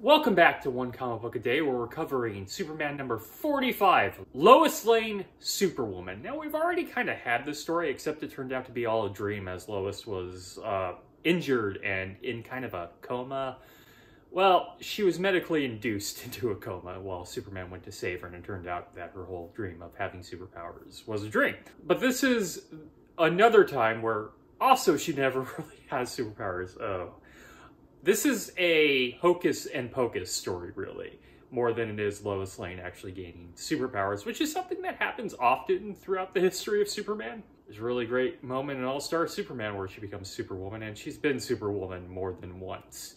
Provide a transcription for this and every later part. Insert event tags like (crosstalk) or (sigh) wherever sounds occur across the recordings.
Welcome back to One Comic Book a Day, where we're covering Superman number 45, Lois Lane, Superwoman. Now, we've already kind of had this story, except it turned out to be all a dream as Lois was uh, injured and in kind of a coma. Well, she was medically induced (laughs) into a coma while Superman went to save her, and it turned out that her whole dream of having superpowers was a dream. But this is another time where also she (laughs) never really has superpowers. Oh. This is a hocus and pocus story, really, more than it is Lois Lane actually gaining superpowers, which is something that happens often throughout the history of Superman. There's a really great moment in All-Star Superman where she becomes Superwoman, and she's been Superwoman more than once.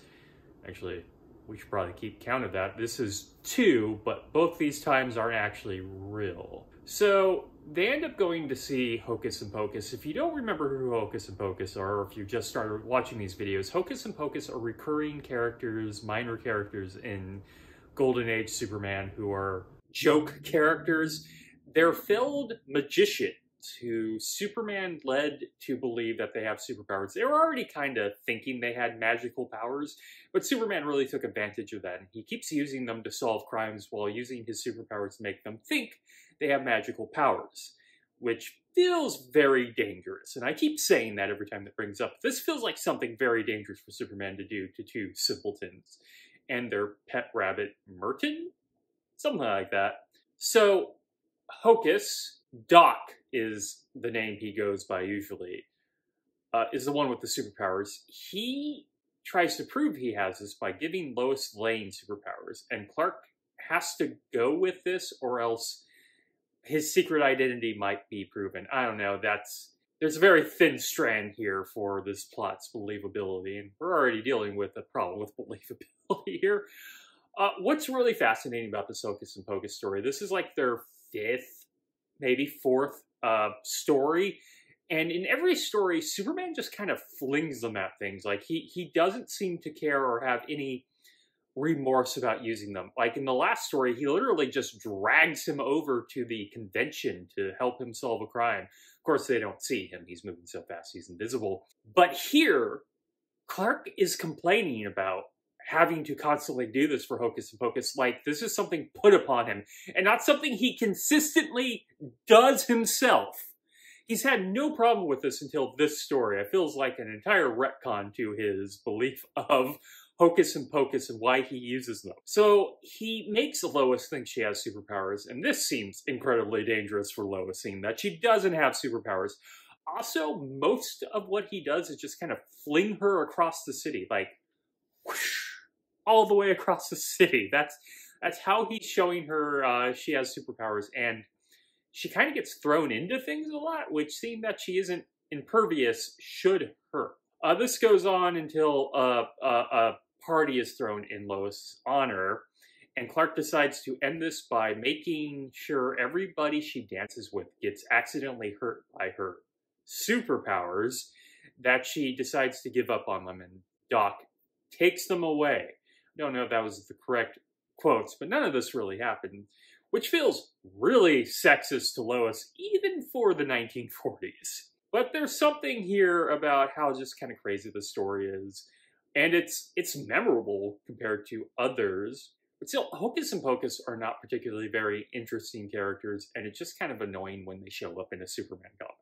Actually, we should probably keep count of that. This is two, but both these times aren't actually real. So they end up going to see Hocus and Pocus. If you don't remember who Hocus and Pocus are, or if you just started watching these videos, Hocus and Pocus are recurring characters, minor characters in Golden Age Superman who are joke characters. They're filled magicians who Superman led to believe that they have superpowers. They were already kind of thinking they had magical powers, but Superman really took advantage of that. And he keeps using them to solve crimes while using his superpowers to make them think they have magical powers, which feels very dangerous. And I keep saying that every time that brings up. This feels like something very dangerous for Superman to do to two simpletons and their pet rabbit, Merton? Something like that. So, Hocus, Doc is the name he goes by usually, uh, is the one with the superpowers. He tries to prove he has this by giving Lois Lane superpowers, and Clark has to go with this or else his secret identity might be proven. I don't know. That's there's a very thin strand here for this plot's believability, and we're already dealing with a problem with (laughs) believability here. Uh, what's really fascinating about this Hocus and Pocus story? This is like their fifth, maybe fourth uh, story, and in every story, Superman just kind of flings them at things. Like he he doesn't seem to care or have any remorse about using them. Like in the last story, he literally just drags him over to the convention to help him solve a crime. Of course, they don't see him. He's moving so fast, he's invisible. But here, Clark is complaining about having to constantly do this for Hocus and Pocus. Like, this is something put upon him, and not something he consistently does himself. He's had no problem with this until this story. It feels like an entire retcon to his belief of hocus and pocus and why he uses them. So he makes Lois think she has superpowers, and this seems incredibly dangerous for Lois, seeing that she doesn't have superpowers. Also, most of what he does is just kind of fling her across the city, like whoosh, all the way across the city. That's that's how he's showing her uh, she has superpowers, and she kind of gets thrown into things a lot, which seeing that she isn't impervious should hurt. Uh, this goes on until uh, uh party is thrown in Lois' honor, and Clark decides to end this by making sure everybody she dances with gets accidentally hurt by her superpowers, that she decides to give up on them, and Doc takes them away. I don't know if that was the correct quotes, but none of this really happened, which feels really sexist to Lois, even for the 1940s. But there's something here about how just kind of crazy the story is and it's it's memorable compared to others. But still, Hocus and Pocus are not particularly very interesting characters, and it's just kind of annoying when they show up in a Superman comic.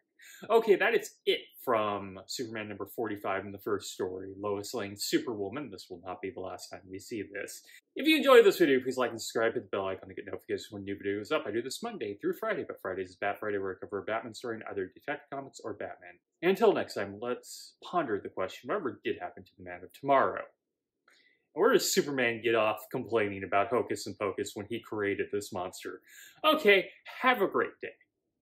Okay, that is it from Superman number 45 in the first story, Lois Lane Superwoman. This will not be the last time we see this. If you enjoyed this video, please like and subscribe, hit the bell icon to get notifications when new video is up. I do this Monday through Friday, but Fridays is Bat Friday where I cover a Batman story in either Detective Comics or Batman. until next time, let's ponder the question, whatever did happen to the Man of Tomorrow? Where does Superman get off complaining about Hocus and Pocus when he created this monster? Okay, have a great day.